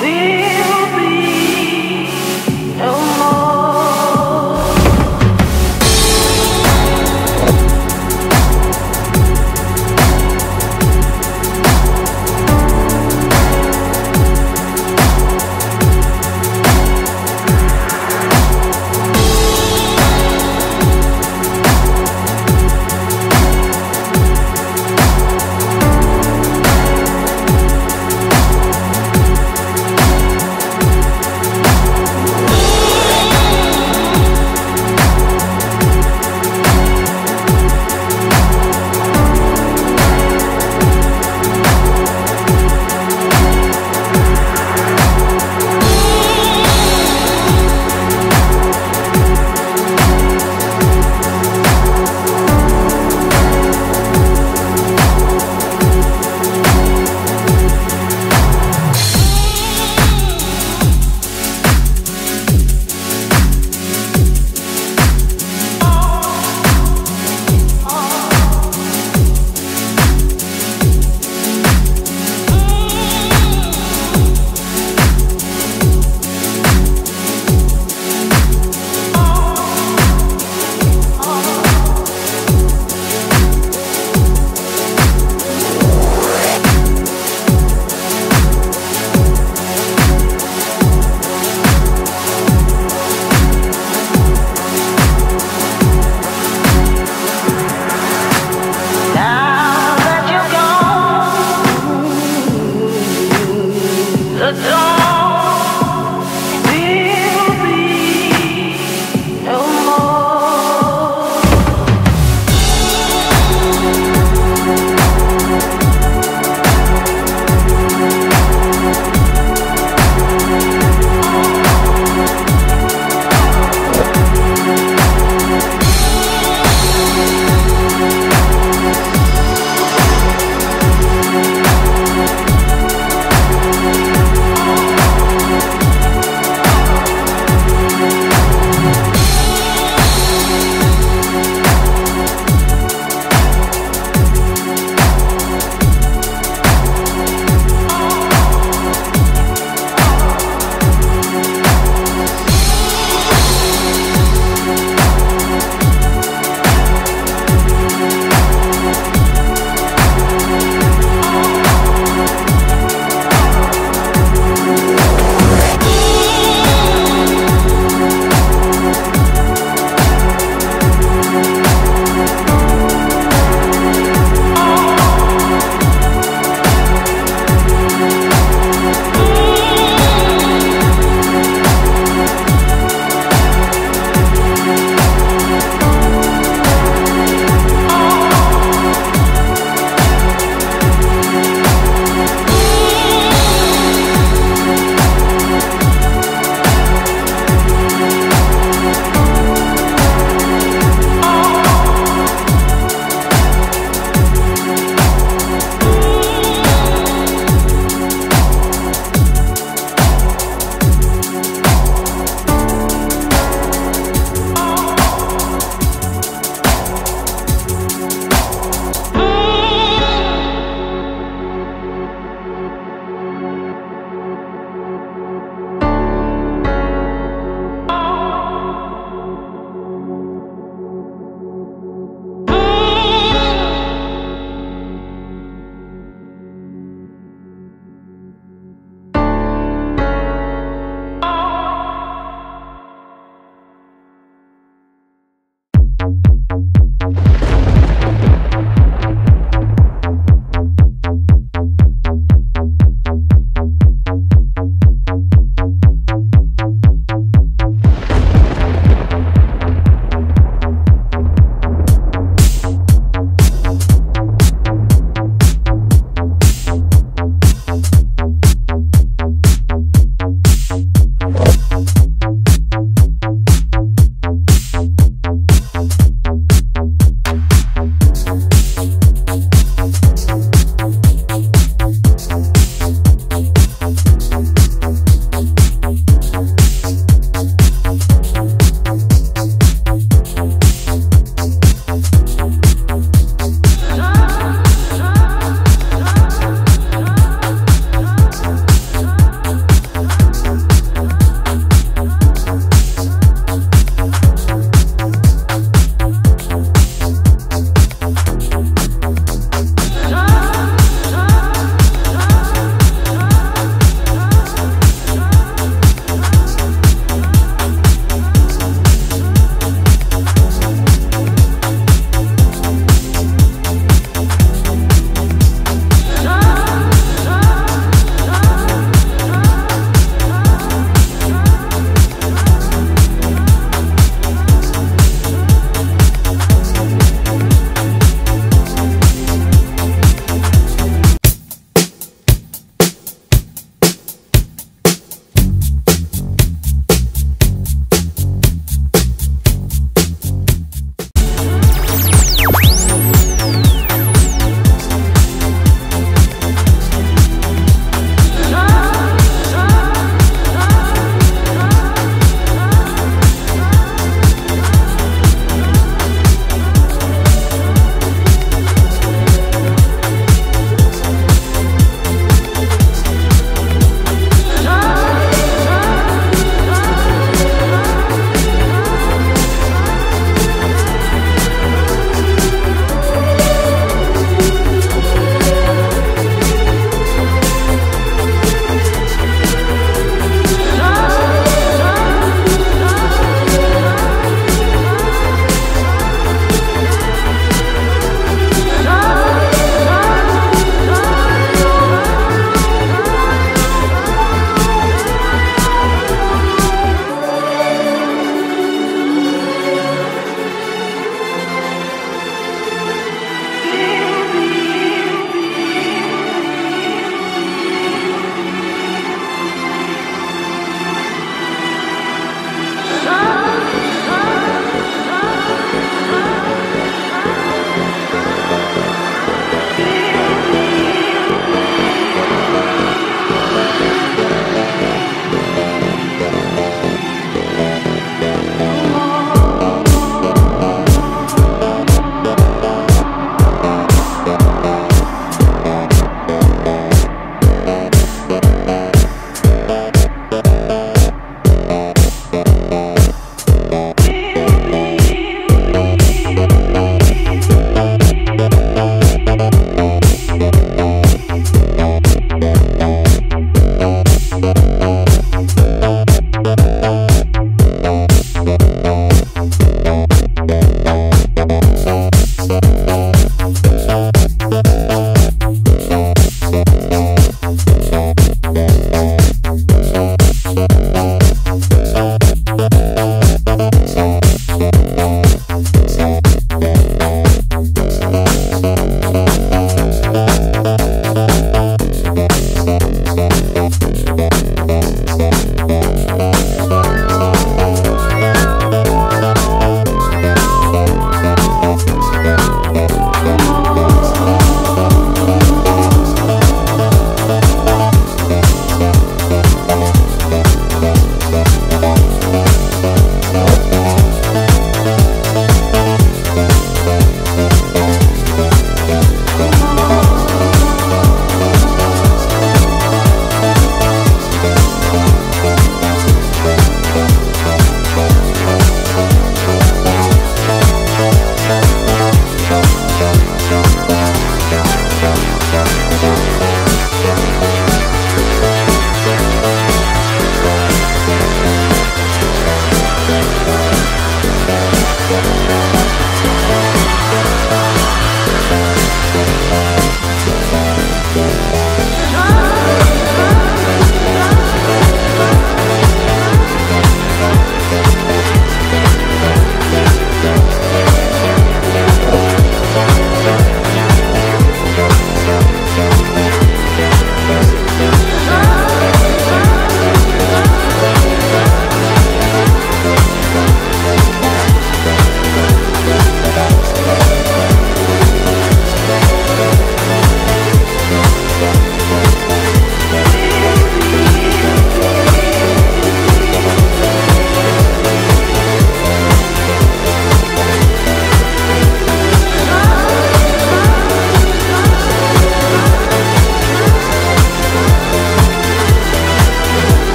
We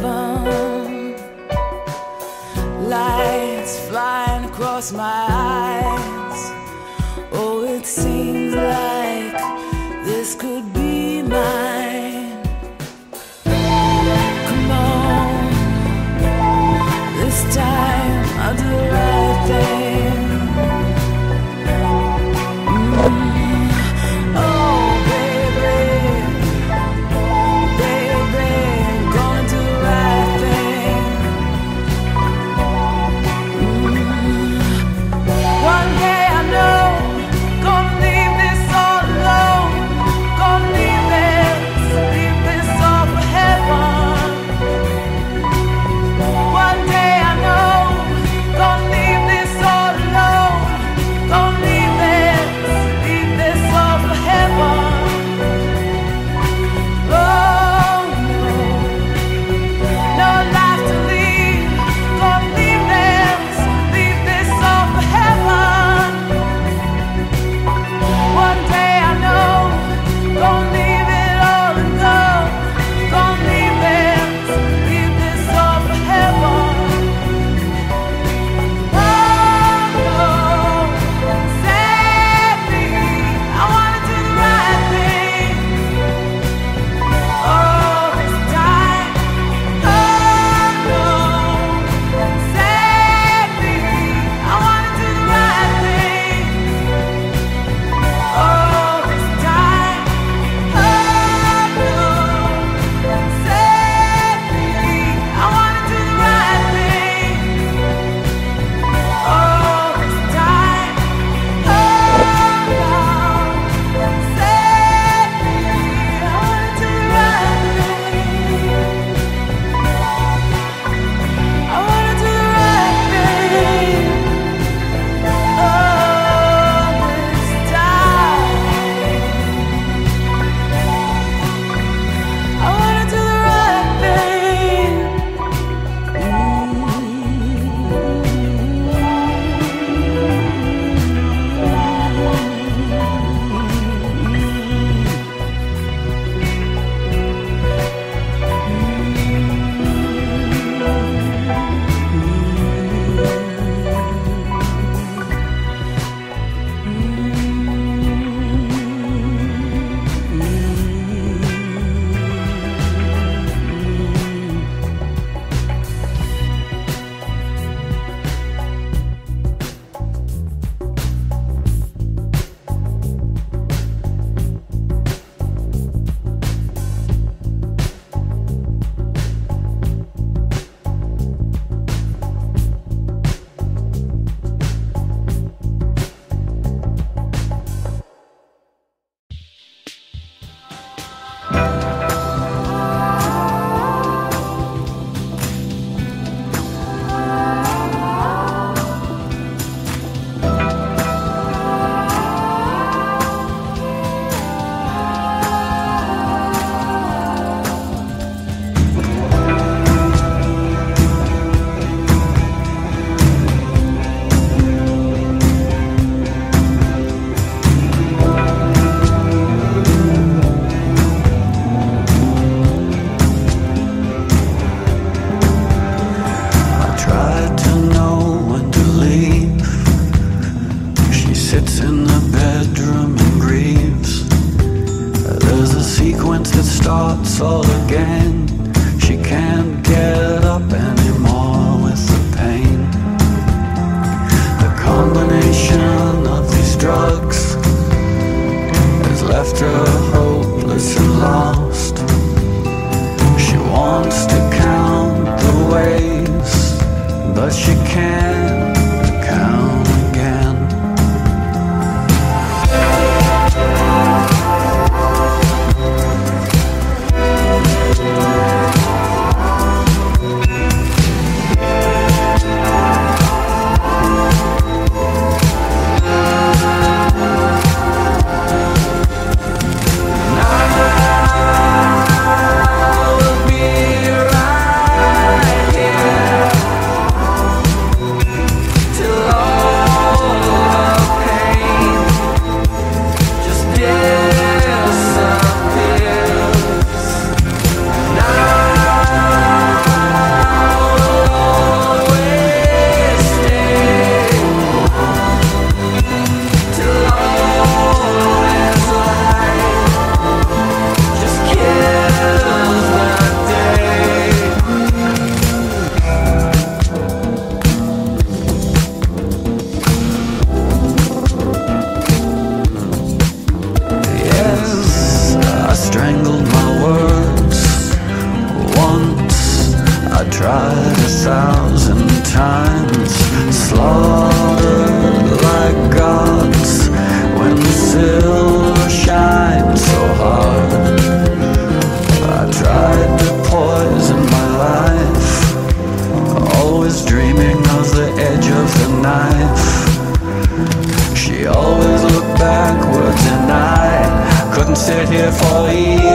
heaven. Lights flying across my eyes. Oh, it seems like. Lost. She wants to count the ways, but she can't shines so hard. I tried to poison my life, always dreaming of the edge of the knife. She always looked backwards, and I couldn't sit here for even